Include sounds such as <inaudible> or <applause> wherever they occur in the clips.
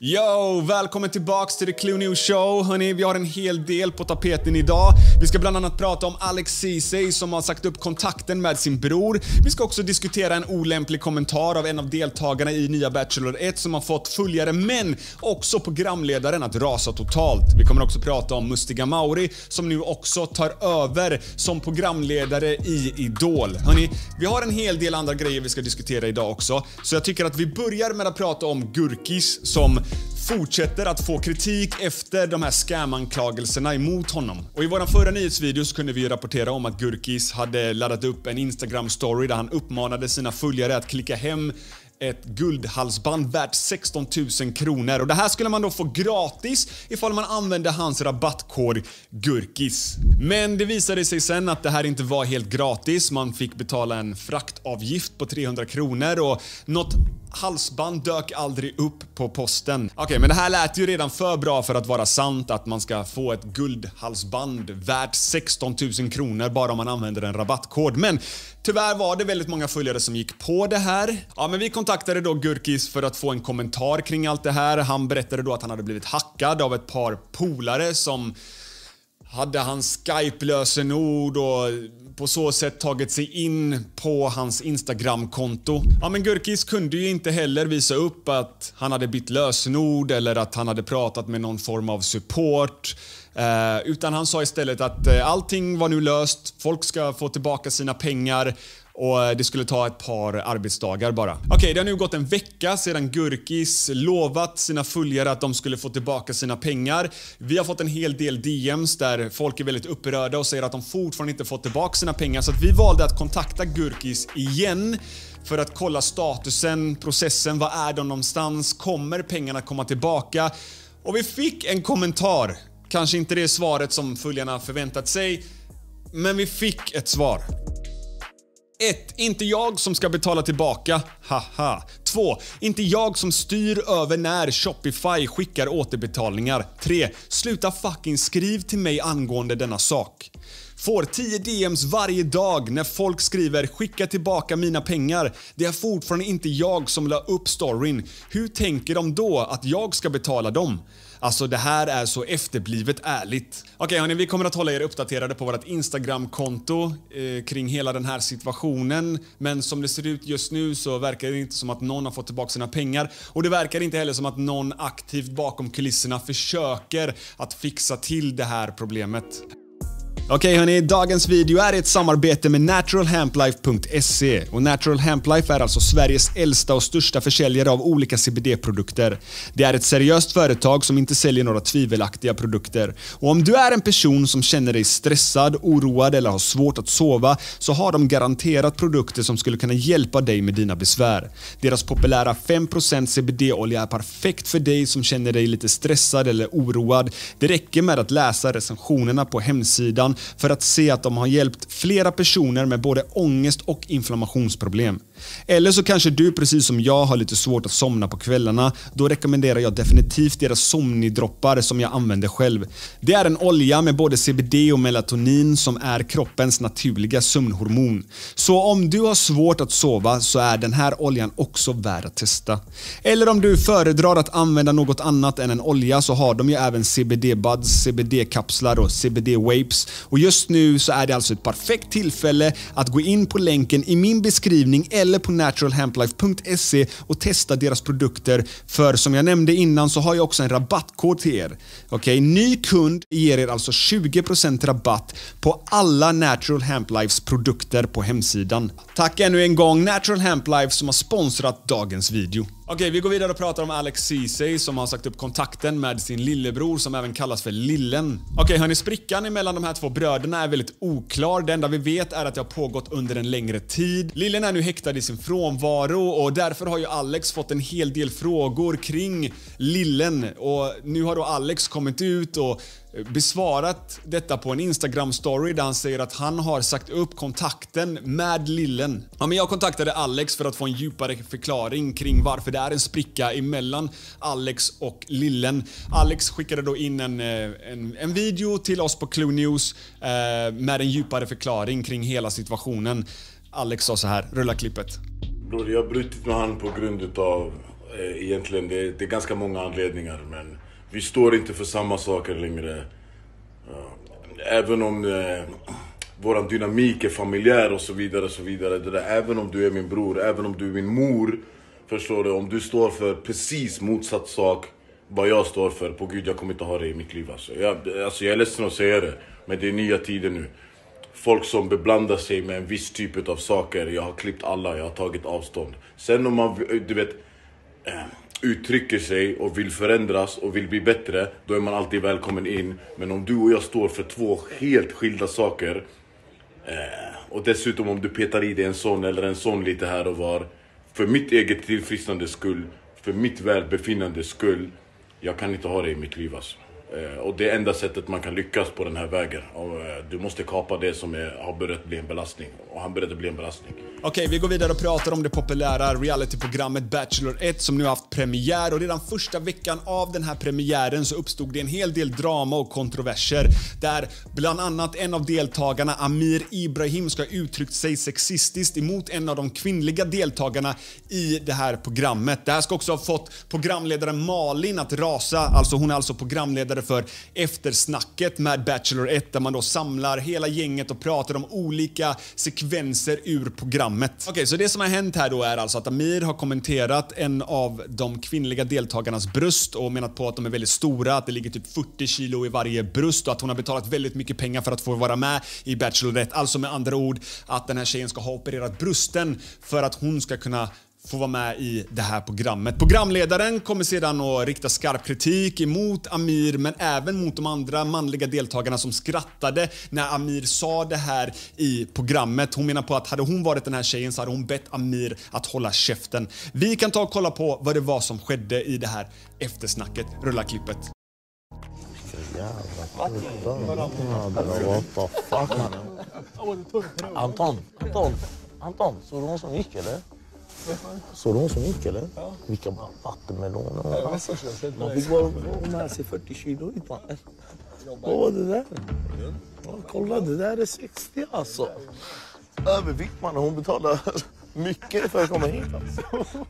Yo! Välkommen tillbaks till The Clue News Show. Hörni, vi har en hel del på tapeten idag. Vi ska bland annat prata om Alex Ceesay som har sagt upp kontakten med sin bror. Vi ska också diskutera en olämplig kommentar av en av deltagarna i nya Bachelor 1 som har fått följare, men också programledaren att rasa totalt. Vi kommer också prata om Mustiga Mauri som nu också tar över som programledare i Idol. Hörni, vi har en hel del andra grejer vi ska diskutera idag också, så jag tycker att vi börjar med att prata om Gurkis som fortsätter att få kritik efter de här scamanklagelserna emot honom. Och i våran förra nyhetsvideo så kunde vi rapportera om att Gurkis hade laddat upp en Instagram-story där han uppmanade sina följare att klicka hem ett guldhalsband värt 16 000 kronor och det här skulle man då få gratis ifall man använde hans rabattkod GURKIS. Men det visade sig sen att det här inte var helt gratis. Man fick betala en fraktavgift på 300 kronor och något halsband dök aldrig upp på posten. Okej, okay, men det här lät ju redan för bra för att vara sant att man ska få ett guldhalsband värt 16 000 kronor bara om man använder en rabattkod. Men tyvärr var det väldigt många följare som gick på det här. Ja, men vi kontaktade då Gurkis för att få en kommentar kring allt det här. Han berättade då att han hade blivit hackad av ett par polare som hade hans Skype-lösenord och på så sätt tagit sig in på hans Instagram-konto. Ja, men Gurkis kunde ju inte heller visa upp att han hade bytt lösenord eller att han hade pratat med någon form av support. Eh, utan han sa istället att eh, allting var nu löst, folk ska få tillbaka sina pengar och eh, det skulle ta ett par arbetsdagar bara. Okej, okay, det har nu gått en vecka sedan Gurkis lovat sina följare att de skulle få tillbaka sina pengar. Vi har fått en hel del DMs där folk är väldigt upprörda och säger att de fortfarande inte fått tillbaka sina pengar så att vi valde att kontakta Gurkis igen för att kolla statusen, processen, vad är de någonstans? Kommer pengarna komma tillbaka? Och vi fick en kommentar. Kanske inte det svaret som följarna förväntat sig, men vi fick ett svar. 1. Inte jag som ska betala tillbaka. Haha. 2. Inte jag som styr över när Shopify skickar återbetalningar. 3. Sluta fucking skriv till mig angående denna sak. Får 10 DMs varje dag när folk skriver “skicka tillbaka mina pengar”. Det är fortfarande inte jag som la upp storyn. Hur tänker de då att jag ska betala dem? Alltså det här är så efterblivet ärligt. Okej okay, hörni, vi kommer att hålla er uppdaterade på vårt Instagram-konto eh, kring hela den här situationen. Men som det ser ut just nu så verkar det inte som att någon har fått tillbaka sina pengar. Och det verkar inte heller som att någon aktivt bakom kulisserna försöker att fixa till det här problemet. Okej okay, hörni, dagens video är ett samarbete med naturalhamplife.se och Natural Hamplife är alltså Sveriges äldsta och största försäljare av olika CBD-produkter. Det är ett seriöst företag som inte säljer några tvivelaktiga produkter. Och om du är en person som känner dig stressad, oroad eller har svårt att sova så har de garanterat produkter som skulle kunna hjälpa dig med dina besvär. Deras populära 5% CBD-olja är perfekt för dig som känner dig lite stressad eller oroad. Det räcker med att läsa recensionerna på hemsidan för att se att de har hjälpt flera personer med både ångest och inflammationsproblem. Eller så kanske du precis som jag har lite svårt att somna på kvällarna. Då rekommenderar jag definitivt deras somnidroppar som jag använder själv. Det är en olja med både CBD och melatonin som är kroppens naturliga sömnhormon. Så om du har svårt att sova så är den här oljan också värd att testa. Eller om du föredrar att använda något annat än en olja så har de ju även CBD-buds, CBD-kapslar och CBD-wapes. Och just nu så är det alltså ett perfekt tillfälle att gå in på länken i min beskrivning eller på naturalhamplife.se och testa deras produkter. För som jag nämnde innan så har jag också en rabattkod till er. Okej, okay? ny kund ger er alltså 20% rabatt på alla Natural Hamplifes produkter på hemsidan. Tack ännu en gång Natural Hamplife som har sponsrat dagens video. Okej, vi går vidare och pratar om Alex Ceesay som har sagt upp kontakten med sin lillebror som även kallas för Lillen. Okej, hörni, sprickan mellan de här två bröderna är väldigt oklar. Det enda vi vet är att det har pågått under en längre tid. Lillen är nu häktad i sin frånvaro och därför har ju Alex fått en hel del frågor kring Lillen och nu har då Alex kommit ut och besvarat detta på en Instagram-story där han säger att han har sagt upp kontakten med Lillen. Ja, men jag kontaktade Alex för att få en djupare förklaring kring varför det är en spricka emellan Alex och Lillen. Alex skickade då in en, eh, en, en video till oss på Clue News eh, med en djupare förklaring kring hela situationen. Alex sa så här, rulla klippet. Bror, jag har brutit med han på grund utav Eh, egentligen, det det är ganska många anledningar men vi står inte för samma saker längre. Även om eh, vår dynamik är familjär och så vidare, och så vidare. Det där, även om du är min bror, även om du är min mor. Förstår du? Om du står för precis motsatt sak vad jag står för, på gud jag kommer inte ha det i mitt liv alltså. Jag, alltså jag är ledsen att säga det, men det är nya tider nu. Folk som beblandar sig med en viss typ av saker, jag har klippt alla, jag har tagit avstånd. Sen om man, du vet, eh, uttrycker sig och vill förändras och vill bli bättre, då är man alltid välkommen in. Men om du och jag står för två helt skilda saker, eh, och dessutom om du petar i dig en sån eller en sån lite här och var, för mitt eget tillfrisknandes skull, för mitt välbefinnandes skull, jag kan inte ha det i mitt liv alltså. Eh, och det är enda sättet man kan lyckas på den här vägen. Och, eh, du måste kapa det som är, har börjat bli en belastning. Och han började bli en belastning. Okej, vi går vidare och pratar om det populära realityprogrammet Bachelor 1 som nu har haft premiär och redan första veckan av den här premiären så uppstod det en hel del drama och kontroverser där bland annat en av deltagarna, Amir Ibrahim, ska ha uttryckt sig sexistiskt emot en av de kvinnliga deltagarna i det här programmet. Det här ska också ha fått programledaren Malin att rasa, alltså hon är alltså programledare för eftersnacket med Bachelor 1 där man då samlar hela gänget och pratar om olika sekvenser ur programmet. Okej, okay, så det som har hänt här då är alltså att Amir har kommenterat en av de kvinnliga deltagarnas bröst och menat på att de är väldigt stora, att det ligger typ 40 kilo i varje bröst och att hon har betalat väldigt mycket pengar för att få vara med i Bachelor 1. Alltså med andra ord att den här tjejen ska ha opererat brösten för att hon ska kunna få vara med i det här programmet. Programledaren kommer sedan att rikta skarp kritik emot Amir men även mot de andra manliga deltagarna som skrattade när Amir sa det här i programmet. Hon menar på att hade hon varit den här tjejen så hade hon bett Amir att hålla käften. Vi kan ta och kolla på vad det var som skedde i det här eftersnacket. Rulla klippet. Anton, Anton, Anton, såg du hon som gick eller? Såg du hon som gick eller? Ja. Vilka vattenmeloner ja, alltså, Man fick bara med sig 40 kilo hit Vad var det där? Ja, kolla, det där är 60 alltså. Övervikt man hon betalar <laughs> mycket för att komma hit alltså. <laughs>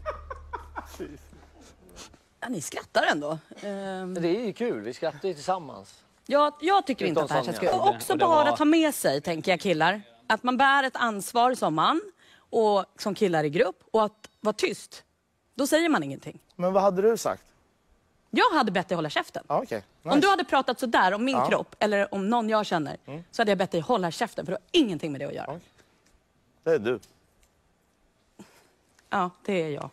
Ja, ni skrattar ändå. Um... Det är ju kul, vi skrattar ju tillsammans. Jag, jag tycker Utom inte att det här känns kul. Och också bara var... ta med sig, tänker jag killar, att man bär ett ansvar som man och som killar i grupp och att vara tyst. Då säger man ingenting. Men vad hade du sagt? Jag hade bett dig hålla käften. Ah, okay. nice. Om du hade pratat sådär om min ah. kropp eller om någon jag känner mm. så hade jag bett dig hålla käften för det har ingenting med det att göra. Okay. Det är du. Ja, det är jag.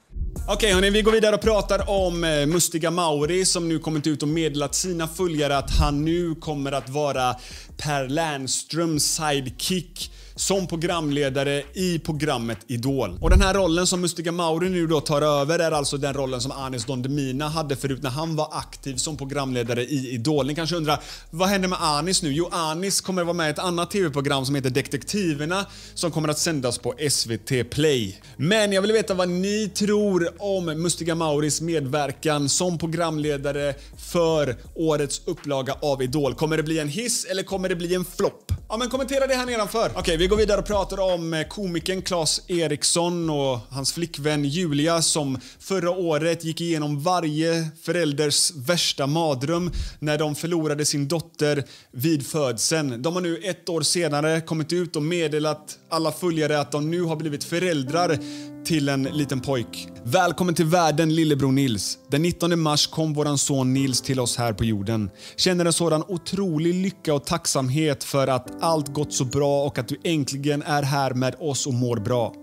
Okej hörni, vi går vidare och pratar om eh, Mustiga Mauri som nu kommit ut och meddelat sina följare att han nu kommer att vara Per Lernströms sidekick som programledare i programmet Idol. Och den här rollen som Mustiga Mauri nu då tar över är alltså den rollen som Anis Don Demina hade förut när han var aktiv som programledare i Idol. Ni kanske undrar, vad händer med Anis nu? Jo, Anis kommer vara med i ett annat TV-program som heter Detektiverna som kommer att sändas på SVT Play. Men jag vill veta vad ni tror om Mustiga Mauris medverkan som programledare för årets upplaga av Idol. Kommer det bli en hiss eller kommer det bli en flopp? Ja, men kommentera det här nedanför. Okej, okay, vi går vidare och pratar om eh, komikern Claes Eriksson och hans flickvän Julia som förra året gick igenom varje förälders värsta madrum när de förlorade sin dotter vid födseln. De har nu ett år senare kommit ut och meddelat alla följare att de nu har blivit föräldrar till en liten pojk. Välkommen till världen lillebror Nils. Den 19 mars kom våran son Nils till oss här på jorden. Känner en sådan otrolig lycka och tacksamhet för att allt gått så bra och att du äntligen är här med oss och mår bra.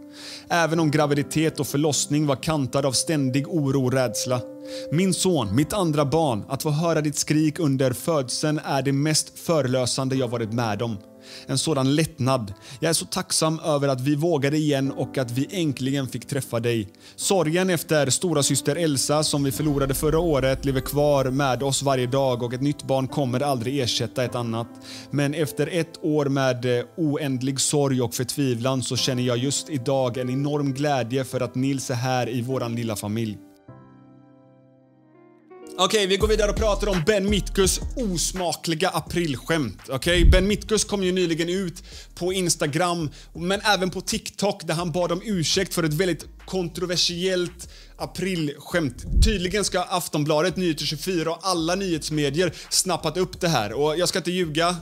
Även om graviditet och förlossning var kantad av ständig oro och rädsla. Min son, mitt andra barn, att få höra ditt skrik under födseln är det mest förlösande jag varit med om. En sådan lättnad. Jag är så tacksam över att vi vågade igen och att vi äntligen fick träffa dig. Sorgen efter stora syster Elsa som vi förlorade förra året lever kvar med oss varje dag och ett nytt barn kommer aldrig ersätta ett annat. Men efter ett år med eh, oändlig sorg och förtvivlan så känner jag just idag en enorm glädje för att Nils är här i våran lilla familj. Okej, vi går vidare och pratar om Ben Mitkus osmakliga aprilskämt. Okej, Ben Mitkus kom ju nyligen ut på Instagram, men även på TikTok där han bad om ursäkt för ett väldigt kontroversiellt aprilskämt. Tydligen ska Aftonbladet, Nyheter 24 och alla nyhetsmedier snappat upp det här och jag ska inte ljuga.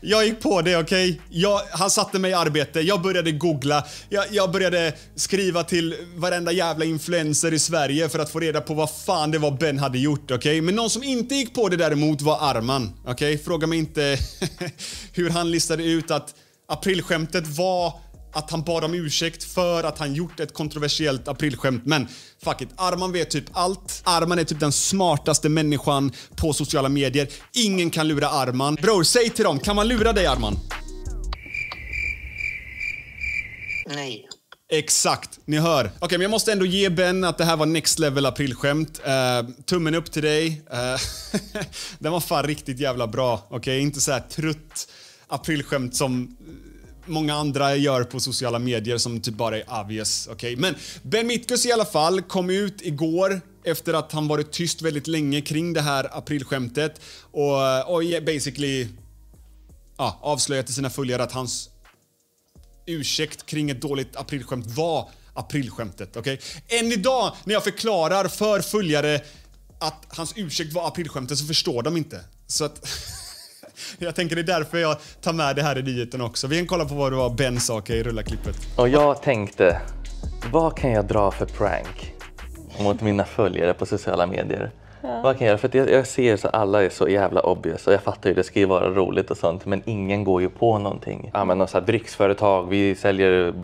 Jag gick på det, okej? Okay? Han satte mig i arbete, jag började googla, jag, jag, började skriva till varenda jävla influencer i Sverige för att få reda på vad fan det var Ben hade gjort, okej? Okay? Men någon som inte gick på det däremot var Arman, okej? Okay? Fråga mig inte <laughs> hur han listade ut att aprilskämtet var att han bad om ursäkt för att han gjort ett kontroversiellt aprilskämt. Men fuck it, Arman vet typ allt. Arman är typ den smartaste människan på sociala medier. Ingen kan lura Arman. Bror, säg till dem, kan man lura dig Arman? Nej. Exakt, ni hör. Okej, okay, men jag måste ändå ge Ben att det här var next level aprilskämt. Uh, tummen upp till dig. Uh, <laughs> den var fan riktigt jävla bra. Okej, okay? inte så här trött aprilskämt som många andra gör på sociala medier som typ bara är obvious. Okay? Men Ben Mitkus i alla fall kom ut igår efter att han varit tyst väldigt länge kring det här aprilskämtet och, och basically ja, avslöjat till sina följare att hans ursäkt kring ett dåligt aprilskämt var aprilskämtet. Okay? Än idag när jag förklarar för följare att hans ursäkt var aprilskämtet så förstår de inte. Så att <laughs> jag tänker det är därför jag tar med det här i nyheten också. Vi kan kolla på vad det var Ben sa i rulla klippet. Och jag tänkte, vad kan jag dra för prank mot mina följare på sociala medier? Ja. Vad kan jag göra? För jag, jag, ser så alla är så jävla obvious och jag fattar ju det ska ju vara roligt och sånt men ingen går ju på någonting. Ja men så här, drycksföretag, vi säljer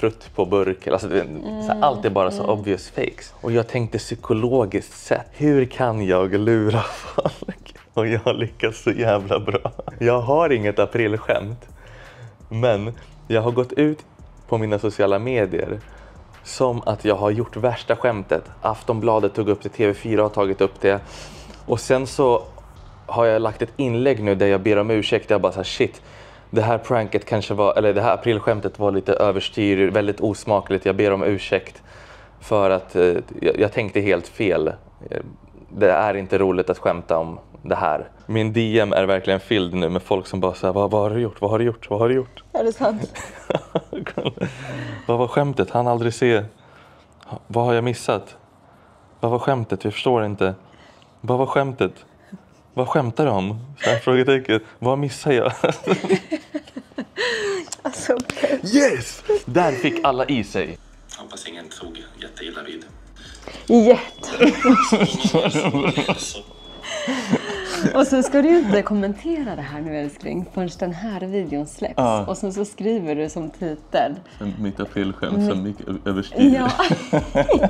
prutt på burk. Alltså, mm. så här, allt är bara så mm. obvious fakes. Och jag tänkte psykologiskt sett, hur kan jag lura <laughs> folk? Och jag lyckas så jävla bra. Jag har inget aprilskämt, men jag har gått ut på mina sociala medier som att jag har gjort värsta skämtet. Aftonbladet tog upp det, TV4 har tagit upp det och sen så har jag lagt ett inlägg nu där jag ber om ursäkt. Jag bara så här, shit, det här pranket kanske var, eller det här aprilskämtet var lite överstyr, väldigt osmakligt. Jag ber om ursäkt för att eh, jag, jag tänkte helt fel. Eh, det är inte roligt att skämta om det här. Min DM är verkligen fylld nu med folk som bara säger vad, vad har du gjort? Vad har du gjort? Vad har du gjort? Är det sant? <laughs> vad var skämtet? Han aldrig se. Vad har jag missat? Vad var skämtet? Vi förstår inte. Vad var skämtet? Vad skämtar du om? Så här, frågetecken. Vad missar jag? <laughs> alltså, okay. Yes! Där fick alla i sig. Hoppas ingen tog jätteilla vid. Jätte. <laughs> Och sen ska du inte kommentera det här nu älskling förrän den här videon släpps. Ja. Och sen så skriver du som titel. Mitt aprilskämt som gick överstyr. Ja.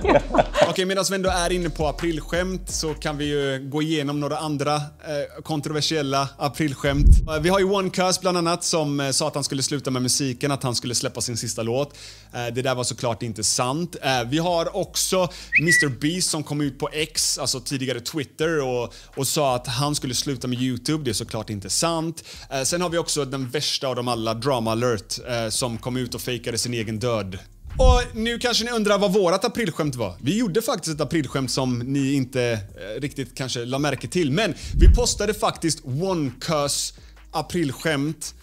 ja. <laughs> Okej, medan vi ändå är inne på aprilskämt så kan vi ju gå igenom några andra eh, kontroversiella aprilskämt. Eh, vi har ju One Curse bland annat som eh, sa att han skulle sluta med musiken, att han skulle släppa sin sista låt. Eh, det där var såklart inte sant. Eh, vi har också Mr Beast som kom ut på X, alltså tidigare Twitter och, och sa att han skulle sluta med Youtube. Det är såklart inte sant. Eh, sen har vi också den värsta av dem alla, Drama alert, eh, som kom ut och fejkade sin egen död. Och nu kanske ni undrar vad vårat aprilskämt var. Vi gjorde faktiskt ett aprilskämt som ni inte eh, riktigt kanske la märke till. Men vi postade faktiskt One Curse aprilskämt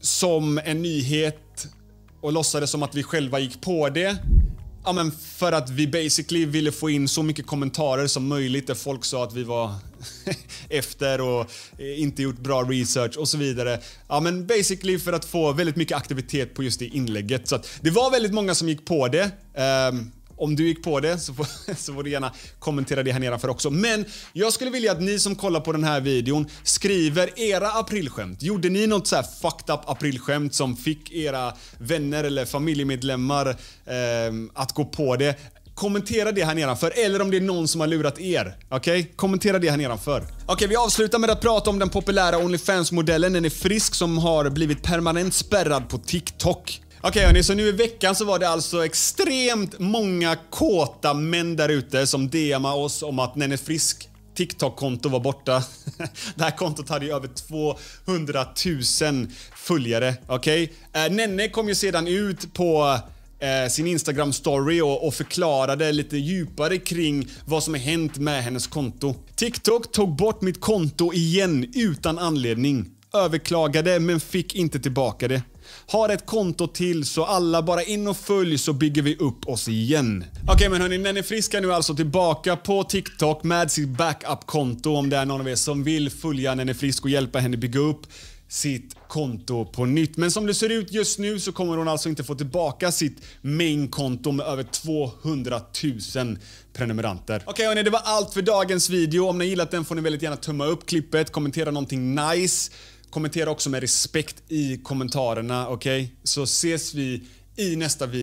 som en nyhet och låtsades som att vi själva gick på det. Ja men för att vi basically ville få in så mycket kommentarer som möjligt där folk sa att vi var <laughs> efter och eh, inte gjort bra research och så vidare. Ja men basically för att få väldigt mycket aktivitet på just det inlägget. Så att det var väldigt många som gick på det. Um, om du gick på det så får, <laughs> så får du gärna kommentera det här nedanför också. Men jag skulle vilja att ni som kollar på den här videon skriver era aprilskämt. Gjorde ni något så här fucked up aprilskämt som fick era vänner eller familjemedlemmar eh, att gå på det? Kommentera det här nedanför, eller om det är någon som har lurat er. Okej? Okay? Kommentera det här nedanför. Okej, okay, vi avslutar med att prata om den populära Onlyfans-modellen. Den är frisk som har blivit permanent spärrad på TikTok. Okej hörni, så nu i veckan så var det alltså extremt många kåta män där ute som DMade oss om att Nenne Frisk TikTok-konto var borta. <laughs> det här kontot hade ju över 200 000 följare, okej? Okay? Eh, Nenne kom ju sedan ut på eh, sin Instagram-story och, och förklarade lite djupare kring vad som har hänt med hennes konto. TikTok tog bort mitt konto igen utan anledning. Överklagade men fick inte tillbaka det. Har ett konto till så alla bara in och följ så bygger vi upp oss igen. Okej okay, men hörni, Nenny Frisk är nu alltså tillbaka på TikTok med sitt backup-konto om det är någon av er som vill följa Nenny Frisk och hjälpa henne bygga upp sitt konto på nytt. Men som det ser ut just nu så kommer hon alltså inte få tillbaka sitt main-konto med över 200 000 prenumeranter. Okej okay, hörni, det var allt för dagens video. Om ni gillat den får ni väldigt gärna tumma upp klippet, kommentera någonting nice. Kommentera också med respekt i kommentarerna, okej? Okay? Så ses vi i nästa video.